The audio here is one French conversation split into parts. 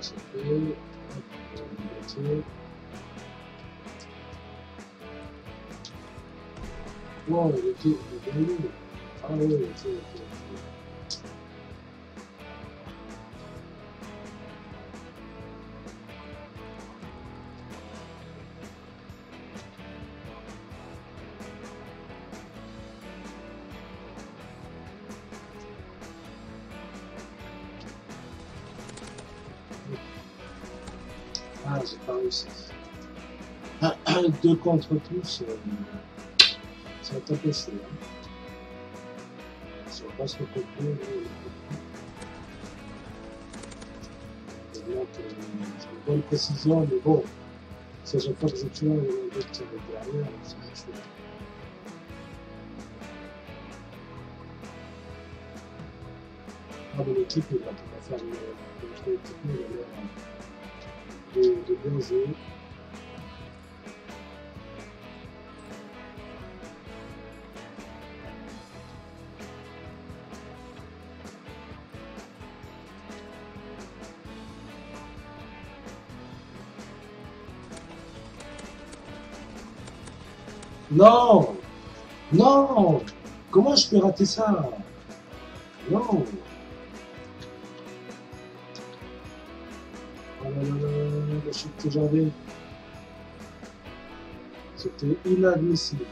So they, I, I, I, I, I, I want to do, Ah, j'ai pas réussi. contre tous, ça va Si on passe le une bonne précision, mais bon, c'est à chaque fois que je il y derrière, c'est. Ah, il va pouvoir faire le de, de. Non Non Comment je peux rater ça? Non. Ah j'avais. C'était inadmissible.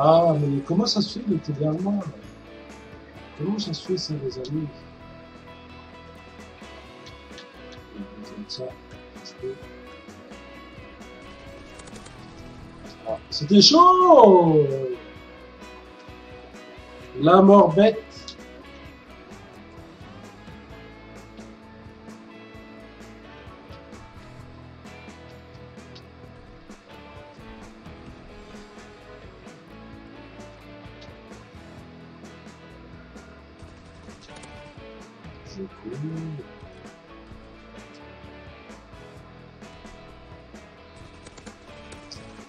Ah, mais comment ça se fait le téléarmoire Comment ça se fait ça, les amis? Ça. C'était chaud La mort bête. C'est cool.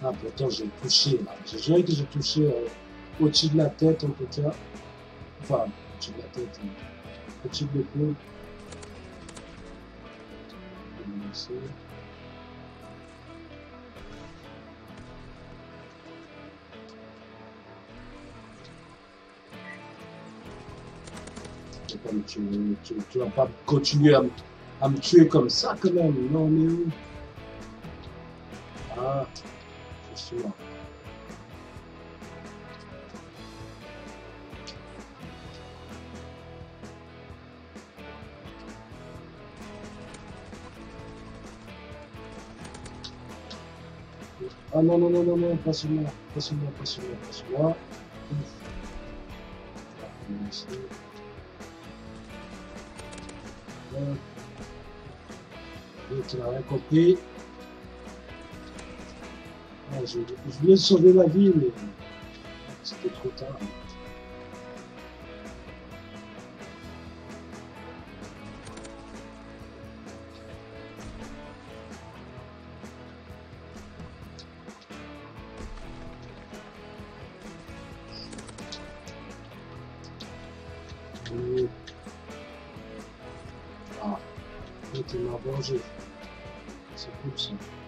Ah, pourtant, j'ai touché. J'ai juré que j'ai touché euh, au-dessus de la tête, en tout cas. Enfin, au-dessus de la tête, hein. au-dessus de l'épaule. Tu, tu, vas pas continuer à, me tuer comme ça quand même. Non, mais Ah. しよう。あののののの、私も、私も、私も、私も。うん。うち。う。je, voulais sauver ma vie, mais c'était trop tard. Ah, tu m'as vengé. C'est cool ça.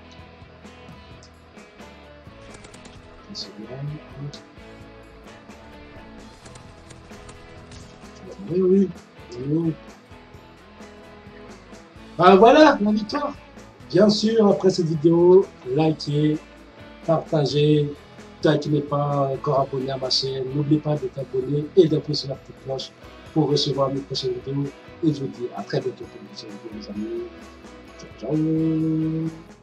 Oui, oui. Ben voilà, la victoire Bien sûr, après cette vidéo, likez, partagez, taquinez pas encore abonné à ma chaîne, n'oublie pas de t'abonner et d'appuyer sur la petite cloche pour recevoir mes prochaines vidéos. Et je vous dis à très bientôt pour une prochaine vidéo, mes amis. Ciao, ciao